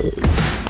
Show.